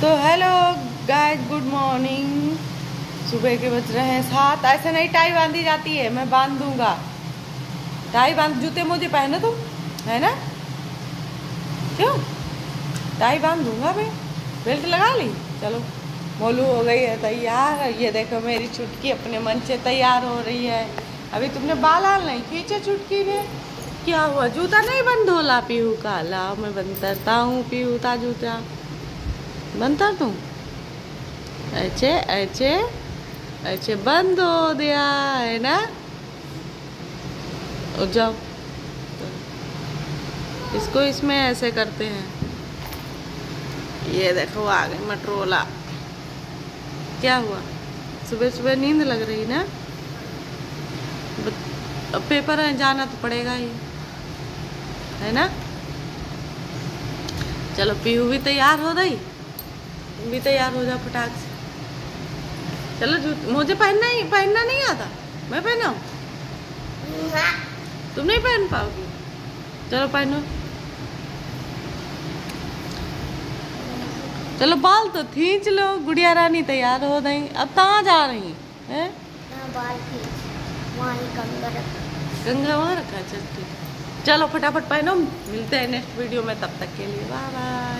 तो hello guys, good morning. सुबह के बज रहे हैं सात। ऐसे नहीं, टाई बांधी जाती है, मैं बाँध दूँगा। टाई बाँध, जूते मुझे पहने तुम, है ना? क्यों? टाई बाँध दूँगा मैं। बेल्ट लगा ली? चलो, मोलू हो गई है, तैयार ये देखो, मेरी छुटकी अपने मन से तैयार हो रही है। अभी तुमने बाल हाल नहीं खींचे छुटकी ने क्या हुआ? जूता नहीं बंद होला पीहू का? लाओ, मैं बंद करता हूँ, पीहू का जूता। कर दूँ? ऐसे ऐसे ऐसे बंद हो दिया है ना? उठ जाओ। तो इसको इसमें ऐसे करते हैं। ये देखो, आ गई मटरोला। क्या हुआ? सुबह सुबह नींद लग रही ना? अब पेपर है जाना तो पड़ेगा ही। है ना? चलो, पीहू भी तैयार हो गई? तुम भी तैयार हो जाओ फटाक से। चलो जूत मुझे पहनना ही पहनना नहीं आता? मैं पहनाऊँ? तुम नहीं पहन पाओगी? चलो पहनो। चलो बाल तो खींच लो गुड़िया रानी तैयार हो गई। अब कहाँ जा रही है? गंगा वहाँ रखा चल ठीक। चलो फटाफट पहनो मिलते हैं नेक्स्ट वीडियो में तब तक के लिए। Bye bye